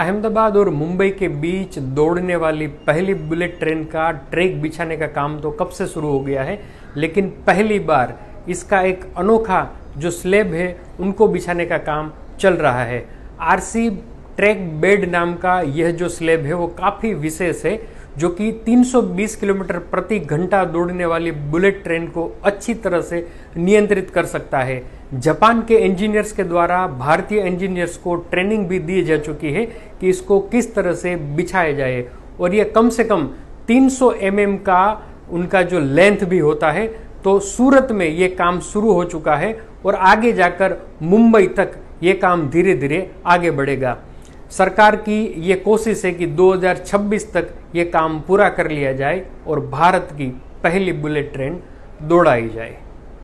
अहमदाबाद और मुंबई के बीच दौड़ने वाली पहली बुलेट ट्रेन का ट्रैक बिछाने का काम तो कब से शुरू हो गया है? लेकिन पहली बार इसका एक अनोखा जो स्लेब है, उनको बिछाने का काम चल रहा है। आरसी ट्रैक बेड नाम का यह जो स्लेब है, वो काफ़ी विशेष है। जो कि 320 किलोमीटर प्रति घंटा दौड़ने वाली बुलेट ट्रेन को अच्छी तरह से नियंत्रित कर सकता है। जापान के इंजीनियर्स के द्वारा भारतीय इंजीनियर्स को ट्रेनिंग भी दी जा चुकी है कि इसको किस तरह से बिछाया जाए। और यह कम से कम 300 mm का उनका जो लेंथ भी होता है तो सूरत में ये काम शुरू हो चुका है और आगे जाकर मुंबई तक ये काम धीरे धीरे आगे बढ़ेगा। सरकार की ये कोशिश है कि 2026 तक ये काम पूरा कर लिया जाए और भारत की पहली बुलेट ट्रेन दौड़ाई जाए।